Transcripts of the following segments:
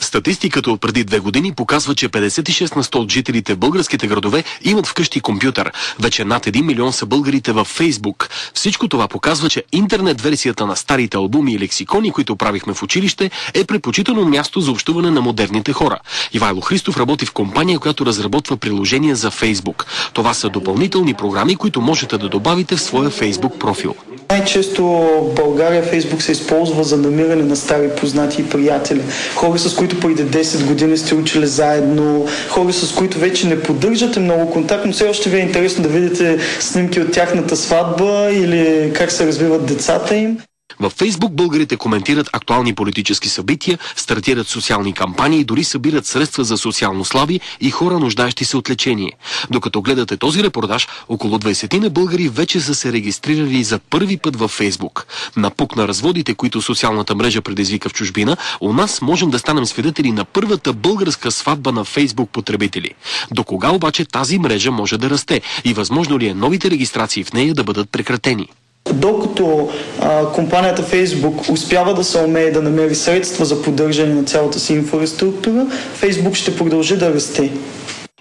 Статистиката от преди две години показва, че 56 на 100 от жителите в българските градове имат вкъщи компютър. Вече над 1 милион са българите във Фейсбук. Всичко това показва, че интернет версията на старите албуми и лексикони, които правихме в училище, е предпочитано място за общуване на модерните хора. Ивайло Христов работи в компания, която разработва приложения за Фейсбук. Това са допълнителни програми, които можете да добавите в своя Фейсбук профил. Най-често в България Фейсбук се използва за намиране на стари познати и приятели. Хора, с които преди 10 години сте учили заедно, хора, с които вече не поддържате много контакт, но все още ви е интересно да видите снимки от тяхната сватба или как се развиват децата им. Във Фейсбук българите коментират актуални политически събития, стартират социални кампании, дори събират средства за социално слаби и хора нуждаещи се от лечение. Докато гледате този репортаж, около 20 на българи вече са се регистрирали за първи път във Фейсбук. На пук на разводите, които социалната мрежа предизвика в чужбина, у нас можем да станем свидетели на първата българска сватба на Фейсбук потребители. До кога обаче тази мрежа може да расте и възможно ли е новите регистрации в нея да бъдат прекратени? Докато а, компанията Facebook успява да се умее да намери средства за поддържане на цялата си инфраструктура, Facebook ще продължи да расте.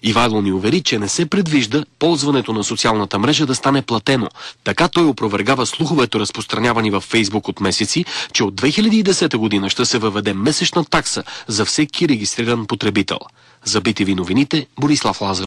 Ивайло ни увери, че не се предвижда ползването на социалната мрежа да стане платено. Така той опровергава слуховето разпространявани във Фейсбук от месеци, че от 2010 година ще се въведе месечна такса за всеки регистриран потребител. За BTV новините Борислав Лазаров.